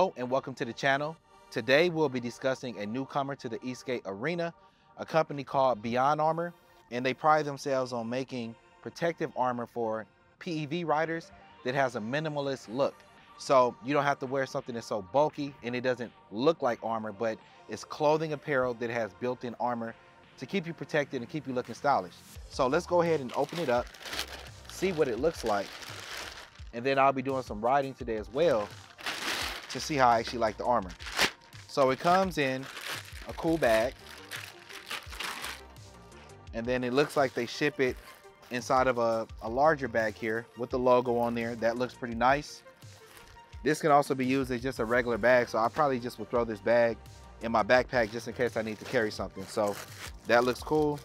And welcome to the channel. Today we'll be discussing a newcomer to the e-skate Arena, a company called Beyond Armor, and they pride themselves on making protective armor for PEV riders that has a minimalist look. So you don't have to wear something that's so bulky and it doesn't look like armor, but it's clothing apparel that has built-in armor to keep you protected and keep you looking stylish. So let's go ahead and open it up, see what it looks like. And then I'll be doing some riding today as well to see how I actually like the armor. So it comes in a cool bag. And then it looks like they ship it inside of a, a larger bag here with the logo on there. That looks pretty nice. This can also be used as just a regular bag. So I probably just will throw this bag in my backpack just in case I need to carry something. So that looks cool.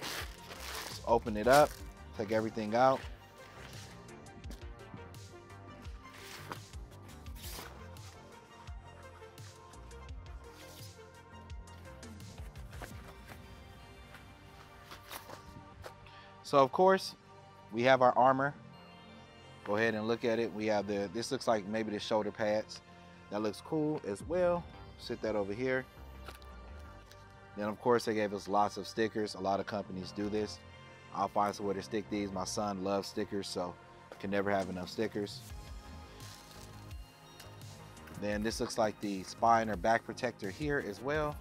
Let's open it up, take everything out. So of course, we have our armor. Go ahead and look at it. We have the, this looks like maybe the shoulder pads. That looks cool as well. Sit that over here. Then of course they gave us lots of stickers. A lot of companies do this. I'll find somewhere to stick these. My son loves stickers, so can never have enough stickers. Then this looks like the spine or back protector here as well.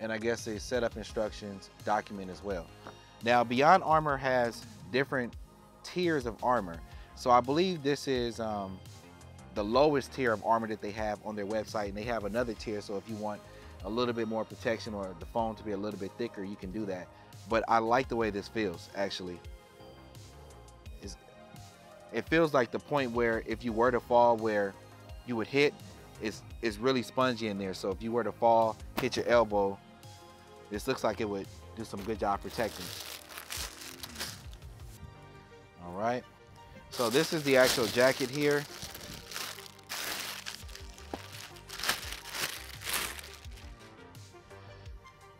And I guess a setup instructions document as well. Now Beyond Armor has different tiers of armor. So I believe this is um, the lowest tier of armor that they have on their website and they have another tier so if you want a little bit more protection or the foam to be a little bit thicker you can do that. But I like the way this feels actually. It's, it feels like the point where if you were to fall where you would hit, it's, it's really spongy in there. So if you were to fall, hit your elbow, this looks like it would do some good job protecting. All right. So this is the actual jacket here.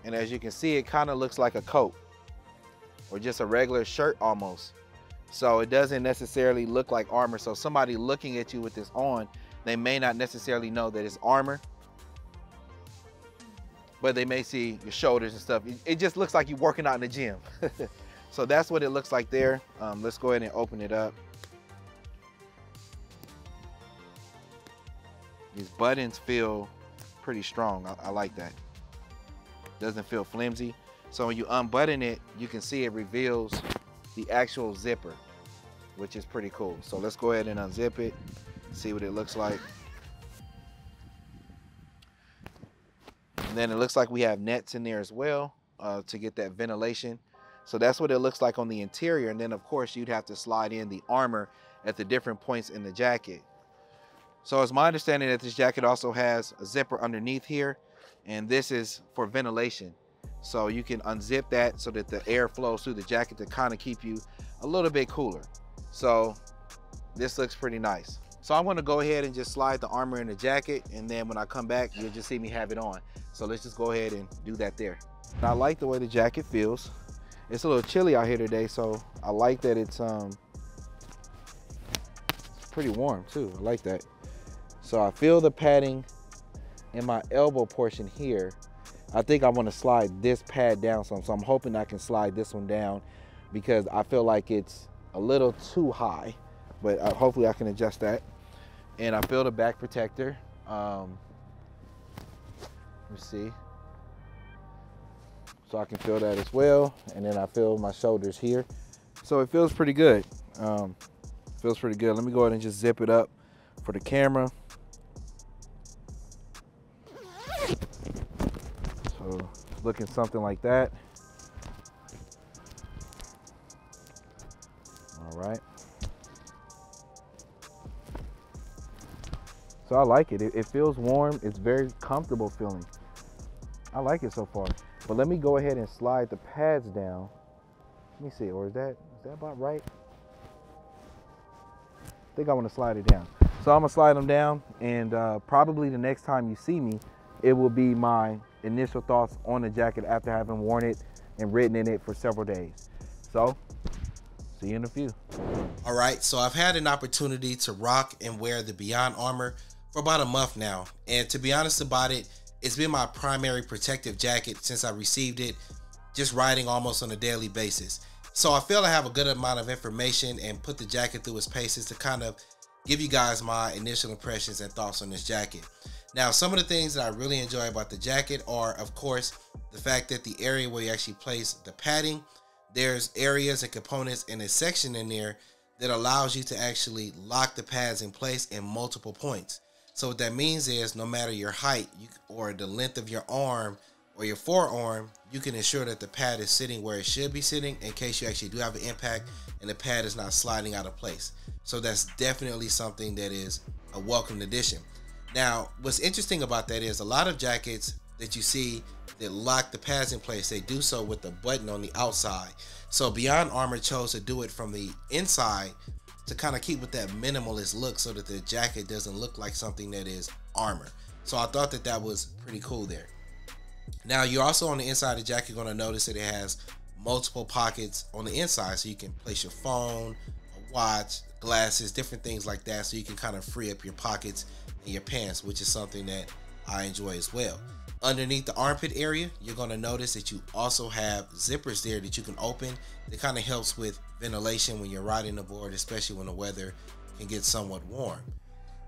And as you can see, it kind of looks like a coat or just a regular shirt almost. So it doesn't necessarily look like armor. So somebody looking at you with this on, they may not necessarily know that it's armor but they may see your shoulders and stuff. It just looks like you're working out in the gym. so that's what it looks like there. Um, let's go ahead and open it up. These buttons feel pretty strong. I, I like that. Doesn't feel flimsy. So when you unbutton it, you can see it reveals the actual zipper, which is pretty cool. So let's go ahead and unzip it, see what it looks like. Then it looks like we have nets in there as well uh, to get that ventilation. So that's what it looks like on the interior. And then of course you'd have to slide in the armor at the different points in the jacket. So it's my understanding that this jacket also has a zipper underneath here and this is for ventilation. So you can unzip that so that the air flows through the jacket to kind of keep you a little bit cooler. So this looks pretty nice. So I'm gonna go ahead and just slide the armor in the jacket and then when I come back, you'll just see me have it on. So let's just go ahead and do that there. I like the way the jacket feels. It's a little chilly out here today, so I like that it's um pretty warm too. I like that. So I feel the padding in my elbow portion here. I think I want to slide this pad down some, so I'm hoping I can slide this one down because I feel like it's a little too high, but uh, hopefully I can adjust that. And I feel the back protector. Um, let me see. So I can feel that as well. And then I feel my shoulders here. So it feels pretty good. Um, feels pretty good. Let me go ahead and just zip it up for the camera. So looking something like that. So I like it. it. It feels warm. It's very comfortable feeling. I like it so far. But let me go ahead and slide the pads down. Let me see, or is that is that about right? I think I want to slide it down. So I'm gonna slide them down and uh, probably the next time you see me, it will be my initial thoughts on the jacket after having worn it and ridden in it for several days. So See you in a few. All right, so I've had an opportunity to rock and wear the Beyond Armor for about a month now. And to be honest about it, it's been my primary protective jacket since I received it, just riding almost on a daily basis. So I feel I have a good amount of information and put the jacket through its paces to kind of give you guys my initial impressions and thoughts on this jacket. Now, some of the things that I really enjoy about the jacket are, of course, the fact that the area where you actually place the padding, there's areas and components in a section in there that allows you to actually lock the pads in place in multiple points. So what that means is no matter your height you, or the length of your arm or your forearm, you can ensure that the pad is sitting where it should be sitting in case you actually do have an impact and the pad is not sliding out of place. So that's definitely something that is a welcome addition. Now, what's interesting about that is a lot of jackets that you see that lock the pads in place, they do so with the button on the outside. So Beyond Armor chose to do it from the inside to kind of keep with that minimalist look so that the jacket doesn't look like something that is armor. So I thought that that was pretty cool there. Now you're also on the inside of the jacket going to notice that it has multiple pockets on the inside so you can place your phone, a watch, glasses, different things like that so you can kind of free up your pockets in your pants, which is something that I enjoy as well. Underneath the armpit area, you're going to notice that you also have zippers there that you can open. That kind of helps with ventilation when you're riding the board, especially when the weather can get somewhat warm.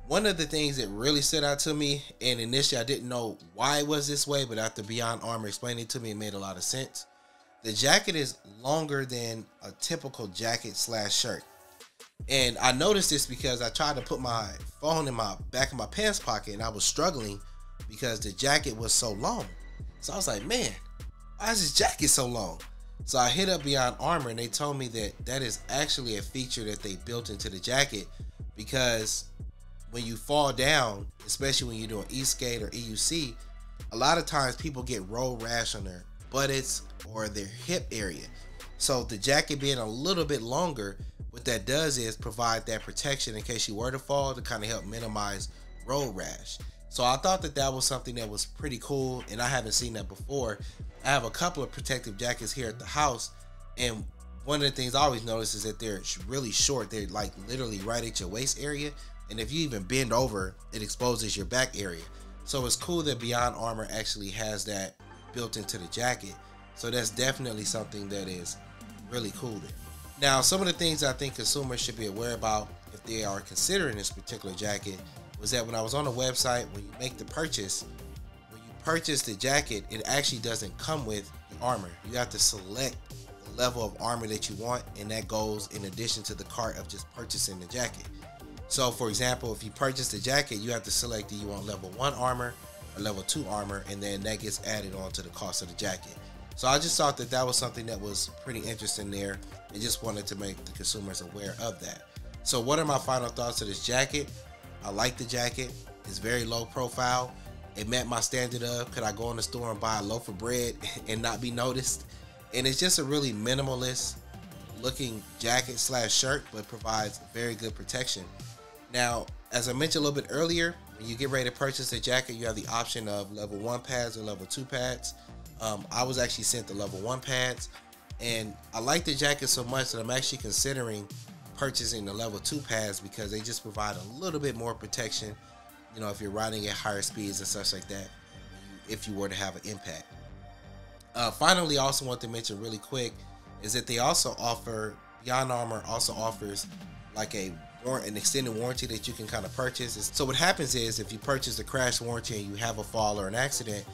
One of the things that really stood out to me, and initially I didn't know why it was this way, but after Beyond Armor explained it to me, it made a lot of sense. The jacket is longer than a typical jacket slash shirt. And I noticed this because I tried to put my phone in my back of my pants pocket and I was struggling because the jacket was so long. So I was like, man, why is this jacket so long? So I hit up Beyond Armor and they told me that that is actually a feature that they built into the jacket because when you fall down, especially when you're doing e-skate or EUC, a lot of times people get road rash on their buttocks or their hip area. So the jacket being a little bit longer, what that does is provide that protection in case you were to fall to kind of help minimize road rash. So I thought that that was something that was pretty cool, and I haven't seen that before. I have a couple of protective jackets here at the house, and one of the things I always notice is that they're really short. They're like literally right at your waist area, and if you even bend over, it exposes your back area. So it's cool that Beyond Armor actually has that built into the jacket. So that's definitely something that is really cool there. Now, some of the things I think consumers should be aware about if they are considering this particular jacket was that when I was on the website, when you make the purchase, when you purchase the jacket, it actually doesn't come with the armor. You have to select the level of armor that you want, and that goes in addition to the cart of just purchasing the jacket. So, for example, if you purchase the jacket, you have to select do you want level one armor or level two armor, and then that gets added on to the cost of the jacket. So I just thought that that was something that was pretty interesting there, and just wanted to make the consumers aware of that. So, what are my final thoughts of this jacket? I like the jacket. It's very low profile. It met my standard of could I go in the store and buy a loaf of bread and not be noticed? And it's just a really minimalist looking jacket slash shirt, but provides very good protection. Now, as I mentioned a little bit earlier, when you get ready to purchase a jacket, you have the option of level one pads or level two pads. Um, I was actually sent the level one pads, and I like the jacket so much that I'm actually considering purchasing the level 2 pads because they just provide a little bit more protection, you know, if you're riding at higher speeds and such like that, if you were to have an impact. Uh, finally, I also want to mention really quick is that they also offer, Beyond Armor also offers like a an extended warranty that you can kind of purchase. So what happens is if you purchase a crash warranty and you have a fall or an accident,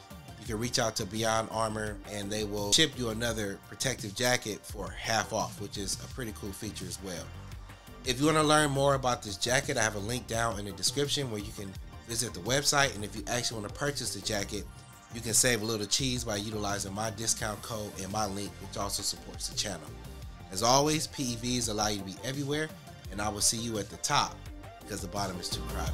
you can reach out to Beyond Armor and they will ship you another protective jacket for half off, which is a pretty cool feature as well. If you want to learn more about this jacket, I have a link down in the description where you can visit the website. And if you actually want to purchase the jacket, you can save a little cheese by utilizing my discount code and my link, which also supports the channel. As always, PEVs allow you to be everywhere, and I will see you at the top because the bottom is too crowded.